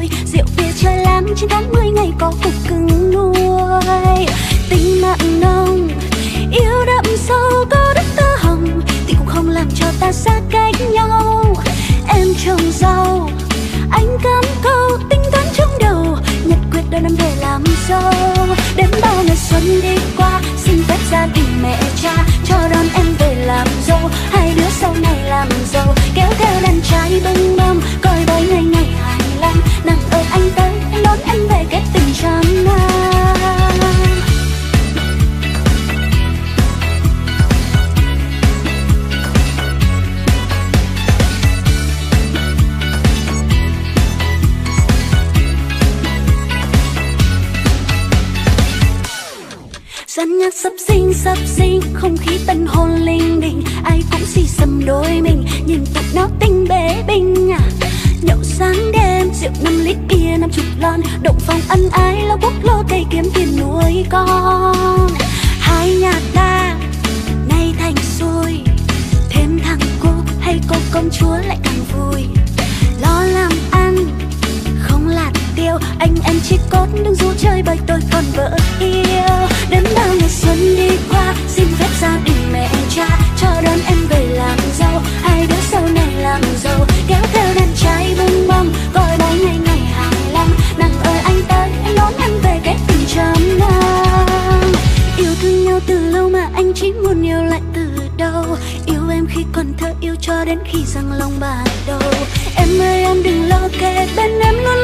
làm rượu bia chơi lắm trên tháng mười ngày có cuộc cứng nuôi. Tình mặn nồng yêu đậm sâu, có đất tơ hồng. Thì cũng không làm cho ta xa cách nhau. Em trồng rau, anh cắm câu, tính toán trong đầu. Nhất quyết đôi năm về làm dâu. Đến bao ngày xuân đi qua, xin phép gia đình mẹ cha. Cho đón em về làm dâu, hai đứa sau này làm dâu kéo theo đàn trai bưng bông kết tình trăm năm Gian nhạc sắp sinh sắp sinh Không khí tân hôn linh đình. Ai cũng xì xầm đôi mình, Nhìn tụi nó tinh bế binh à. Nhậu sáng đêm, rượu năm lít bia, năm chục lon Động phòng ân ái lo quốc lô cây kiếm tiền nuôi con. Hai nhà ta, nay thành xuôi Thêm thằng cô hay cô công chúa lại càng vui. Lo làm ăn, không lạt tiêu, anh em chỉ cốt đừng du chơi bởi tôi còn vợ yêu. Cho đến khi răng lòng bạc đầu. Em ơi, em đừng lo kệ, bên em luôn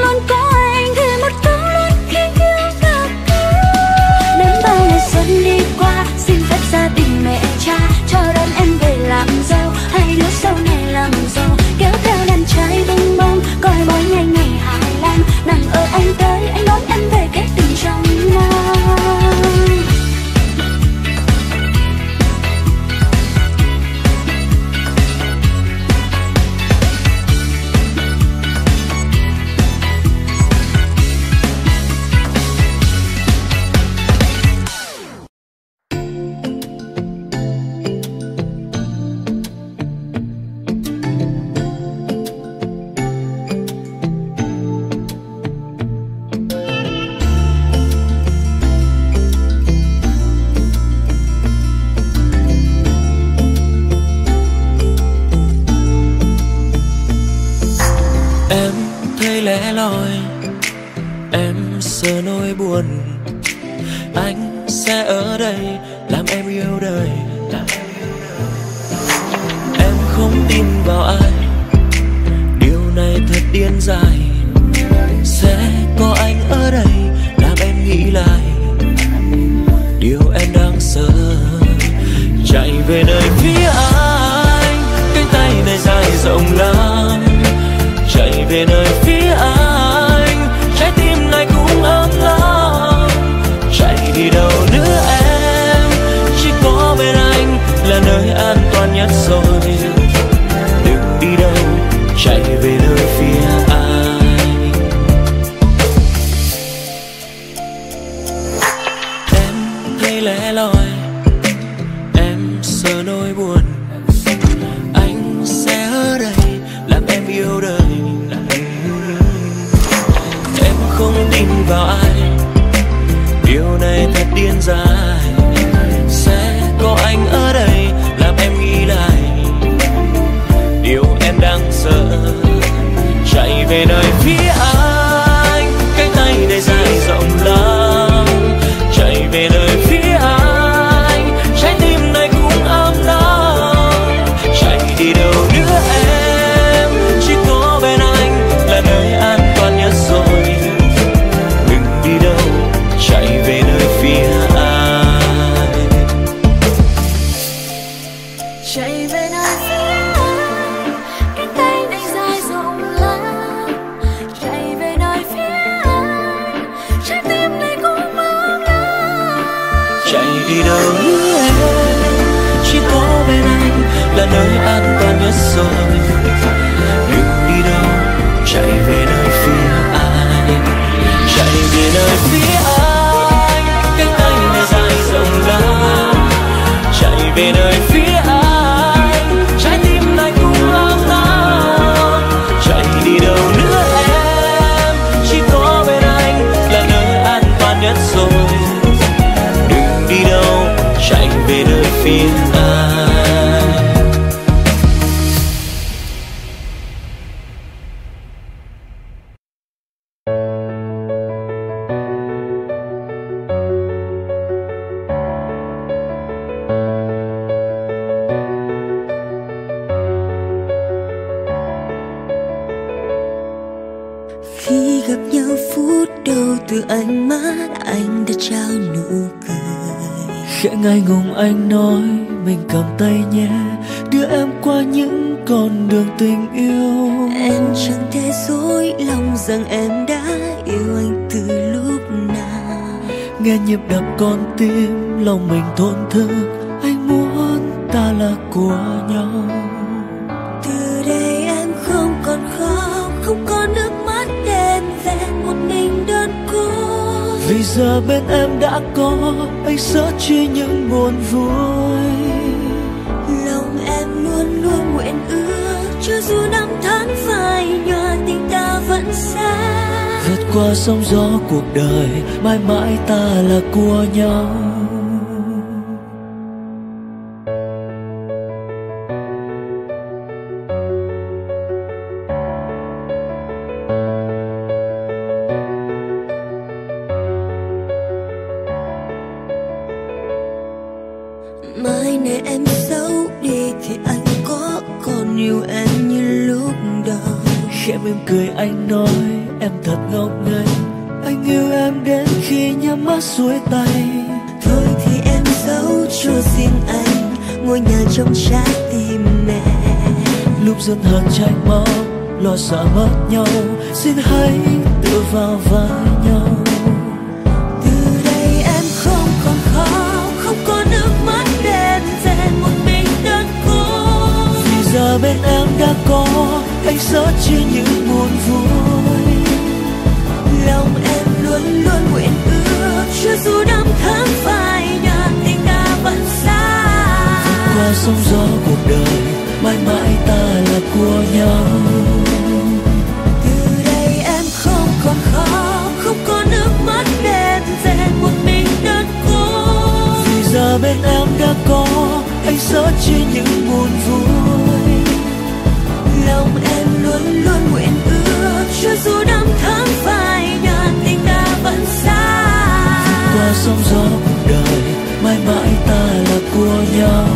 thấy lẻ loi. Em sợ nỗi buồn. Anh sẽ ở đây làm em yêu đời. Em không tin vào ai. Điều này thật điên dài sẽ có anh ở đây làm em nghĩ lại. Điều em đang sợ. Chạy về nơi phía anh. Cánh tay này dài rộng lắm. Chạy về nơi feel. Thổn thức anh muốn ta là của nhau. Từ đây em không còn khóc không có nước mắt đêm về một mình đơn côi. Vì giờ bên em đã có anh sớt chia những buồn vui. Lòng em luôn luôn nguyện ước cho dù năm tháng phai nhòa tình ta vẫn xa. Vượt qua sóng gió cuộc đời mãi mãi ta là của nhau nhau, xin hãy tựa vào vai nhau. Từ đây em không còn khóc không có nước mắt đen về một mình đơn côi. Vì giờ bên em đã có anh sớt chia những buồn vui. Lòng em luôn luôn nguyện ước cho dù năm tháng phai nhạt tình ta vẫn xa. Qua sóng gió cuộc đời, mãi mãi ta là của nhau. Côi bên em đã có anh sớt chia những buồn vui. Lòng em luôn luôn nguyện ước, cho dù năm tháng phai nhạt tình ta vẫn xa. Qua sóng gió cuộc đời, mãi mãi ta là của nhau.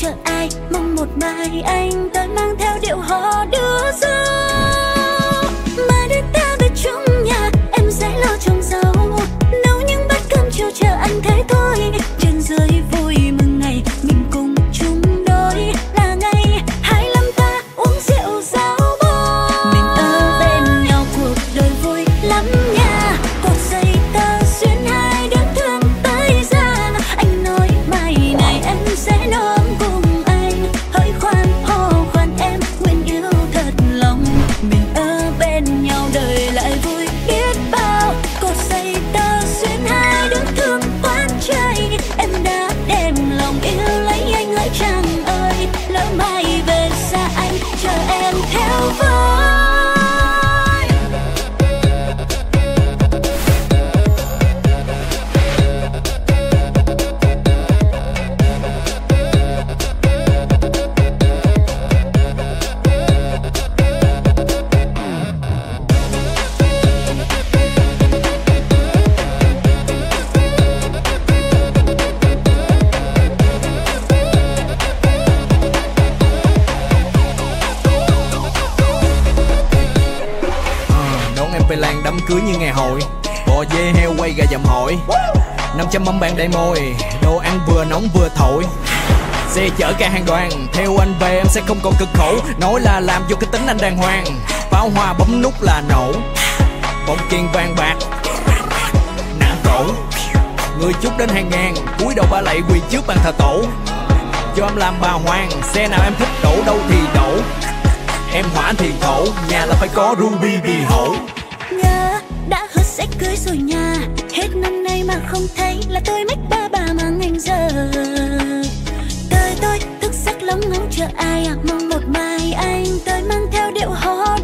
Chờ ai mong một mai anh tôi mang theo điệu hò. Cưới như ngày hội bò dê heo quay gà dầm hội 500 mâm bàn đầy môi đồ ăn vừa nóng vừa thổi. Xe chở cả hàng đoàn, theo anh về em sẽ không còn cực khổ. Nói là làm vô cái tính anh đàng hoàng, pháo hoa bấm nút là nổ. Bóng kiên vàng bạc, nã cổ. Người chút đến hàng ngàn, cúi đầu ba lạy quỳ trước bàn thờ tổ. Cho em làm bà hoàng, xe nào em thích đổ, đâu thì đổ. Em hỏa thì thổ nhà là phải có ruby bì hổ sẽ cưới rồi nha hết năm nay mà không thấy là tôi mách ba bà mà ngành giờ. Đời tôi thức giấc lóng ngóng chờ ai à mong một mai anh tới mang theo điệu hò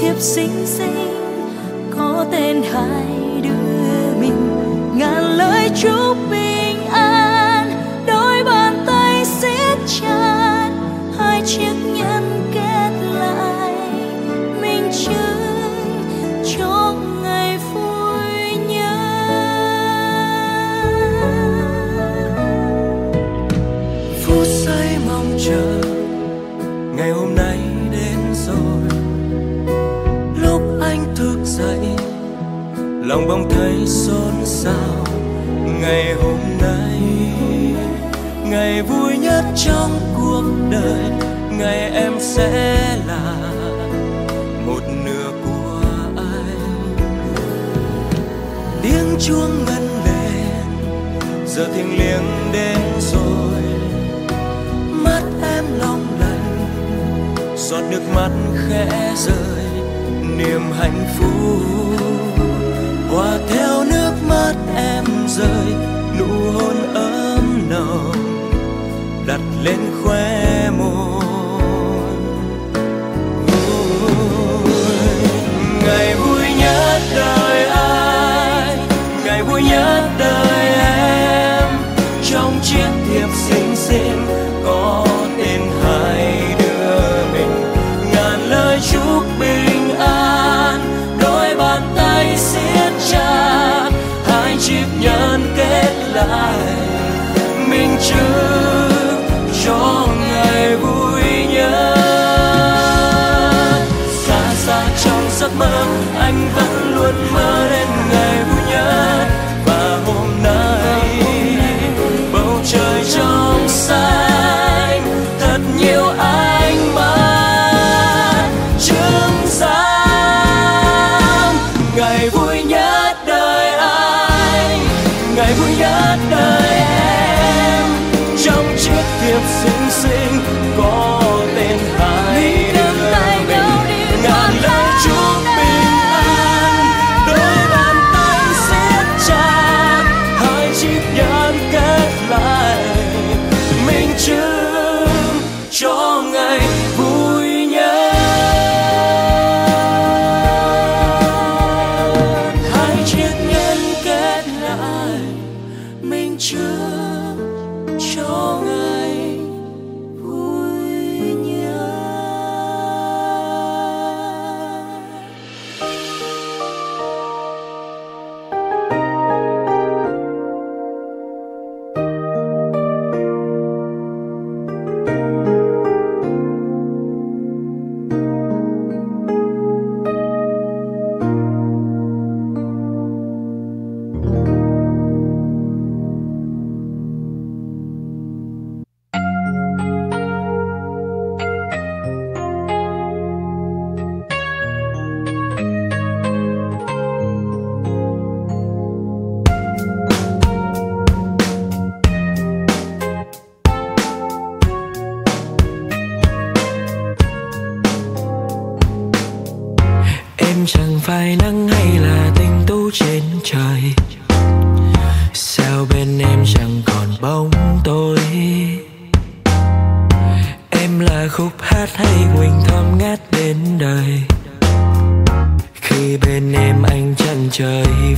Thiệp xinh xinh có tên hai đứa mình. Ngàn lời chúc mình lòng bỗng thấy xôn xao. Ngày hôm nay, ngày vui nhất trong cuộc đời, ngày em sẽ là một nửa của anh. Tiếng chuông ngân lên, giờ thiêng liêng đến rồi. Mắt em long lanh, giọt nước mắt khẽ rơi, niềm hạnh phúc hòa theo nước mắt em rơi, nụ hôn ấm nồng, đặt lên khóe môi. Ngày vui nhất đời 这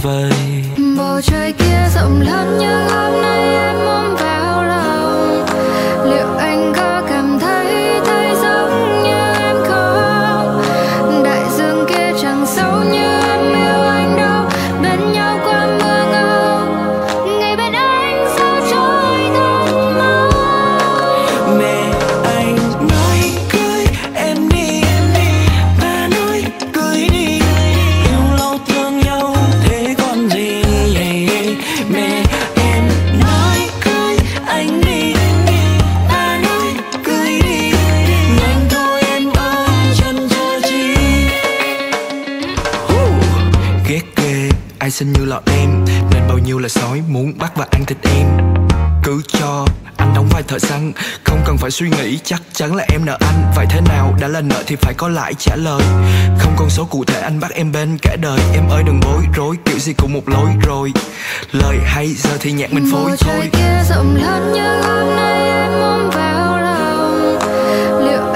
vậy? Bầu trời kia nói muốn bắt và ăn thịt em. Cứ cho anh đóng vai thợ săn không cần phải suy nghĩ chắc chắn là em nợ anh. Vậy thế nào đã là nợ thì phải có lãi trả lời. Không con số cụ thể anh bắt em bên cả đời. Em ơi đừng bối rối kiểu gì cũng một lối rồi. Lời hay giờ thì nhạc mình phối thôi. kia rộng lớn như hôm nay em ôm vào lòng. Liệu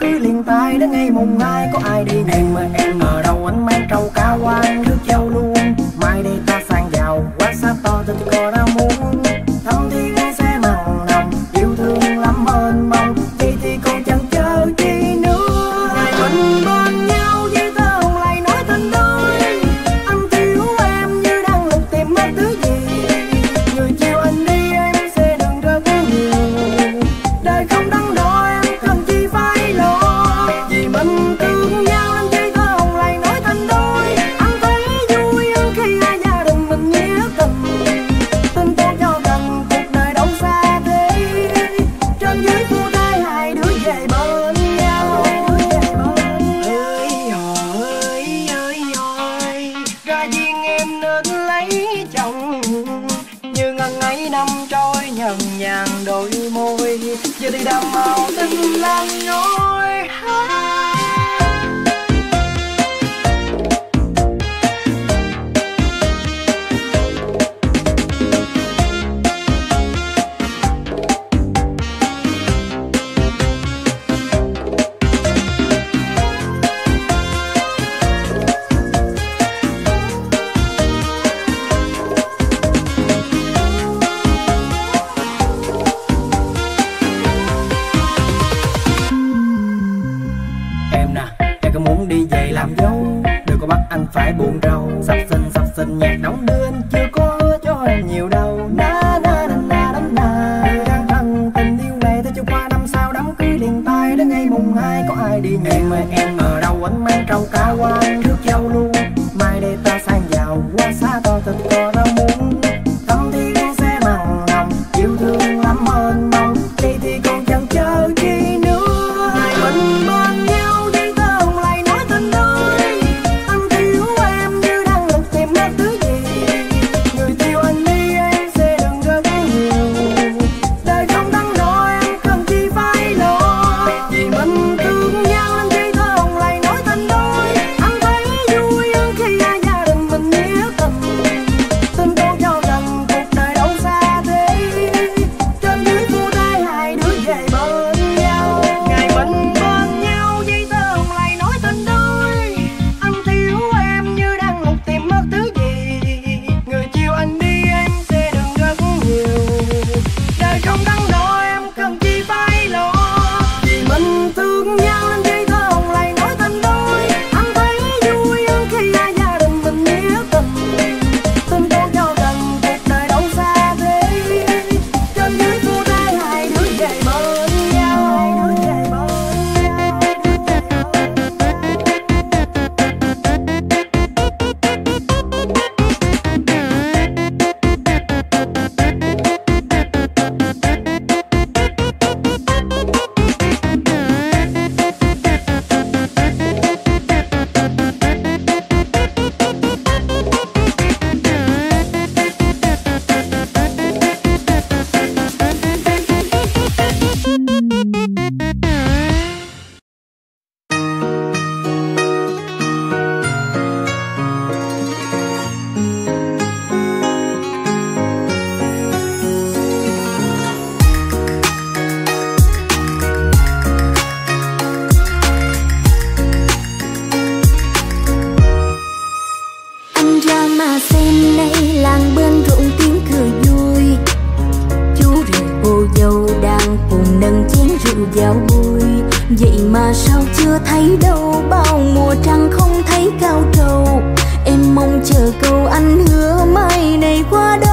cứ liền tay đến ngày mùng hai có ai đi tìm mà em nhầm nhàng đôi môi giờ đây đau mau tinh lang nhói nhạc nóng đưa anh chưa có cho em nhiều đâu. Na na na na na na. Đang thân tình yêu này tới chưa qua năm sau đám cưới liền tay đến ngày mùng hai có ai đi nhẹ mà em ở đâu? Anh mang trâu cá quan trước dâu luôn mai đây ta sang giàu. Quá xa to thật to ra muốn mà sao chưa thấy đâu, bao mùa trăng không thấy cao trầu. Em mong chờ câu anh hứa mai này qua đâu